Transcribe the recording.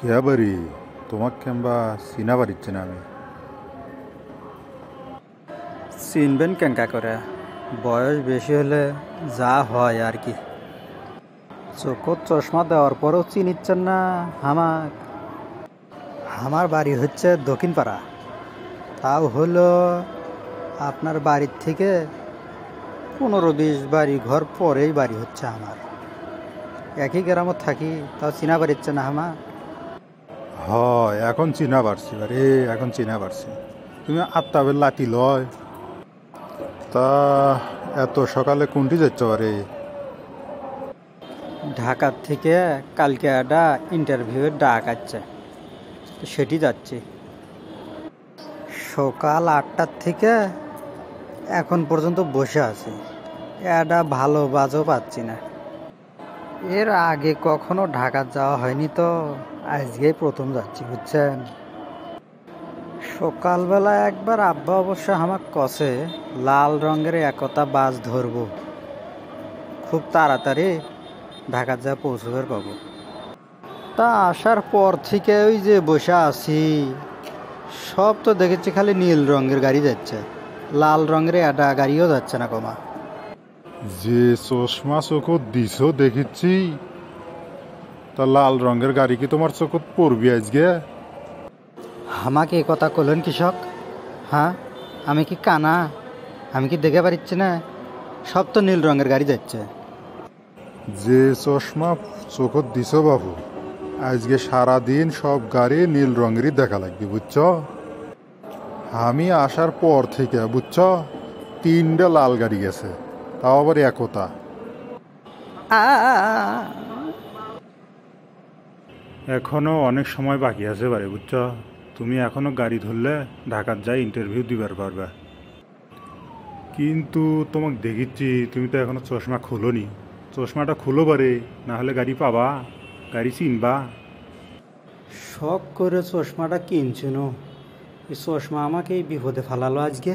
কে বাড়ি তোমাক কেমবা চিনা পারিচ্ছে না আমি। চিনবেন কেঙ্কা করে, বয়স বেশি হলে যা হয় আর কি। চোখত চশমা দেওয়ার পরেও চিনিচ্ছেন না হামাক। আমার বাড়ি হচ্ছে দক্ষিণ পাড়া তাও হলো আপনার বাড়ির থেকে পনেরো বিশ বাড়ি ঘর পরেই বাড়ি হচ্ছে আমার। একই গ্রামত থাকি, তাও চিনা পারিচ্ছে না আমার হ এখন চিনা পারছি আরে এখন চিনা পারছি। তুমি আত্মাবের লাতি লয়। তা, এত সকালে কোনটি যাচ্ছ আরে ঢাকার থেকে কালকে একটা ইন্টারভিউয়ের ডাক আছে সেটি যাচ্ছি। সকাল আটটার থেকে এখন পর্যন্ত বসে আছি, একটা ভালো বাজও পাচ্ছি না। এর আগে কখনো ঢাকা যাওয়া হয়নি তো? আজকেই প্রথম যাচ্ছি, বুঝছেন? সকালবেলা একবার আব্বা অবশ্য আমার কষে লাল রঙের একতা বাস ধরবো। খুব তাড়াতাড়ি ঢাকা যা পৌঁছবার পাবো। তা আসার পর থেকে ওই যে বসে আছি, সব তো দেখেছি খালি নীল রঙের গাড়ি যাচ্ছে, লাল রঙের একটা গাড়িও যাচ্ছে না কমা। যে চশমা চোখত দিছ দেখিচ্ছি তা লাল রঙের গাড়ি কি তোমার চোখত পড়বি আজকে? আমাকে এ কথা কলেন কৃষক। হ্যাঁ আমি কি কানা? আমি কি দেখে পারিচ্ছি না? সব তো নীল রঙের গাড়ি যাচ্ছে। যে চশমা চোখত দিছ বাবু আজকে সারা দিন সব গাড়ি নীল রঙেরই দেখা লাগবে বুঝছ? আমি আসার পর থেকে বুঝছ তিনটা লাল গাড়ি গেছে তাও আবার একতা। এখনও অনেক সময় বাকি আছে বারে, বুঝছ? তুমি এখনও গাড়ি ধরলে ঢাকার যাই ইন্টারভিউ দিবার পারবে। কিন্তু তোমাকে দেখিচ্ছি, তুমি তো এখনও চশমা খোলোনি। চশমাটা খুলো পারে না হলে গাড়ি পাবা, গাড়ি চিনবা। শখ করে চশমাটা কিনছিল এই চশমা আমাকে বিপদে ফালালো আজকে।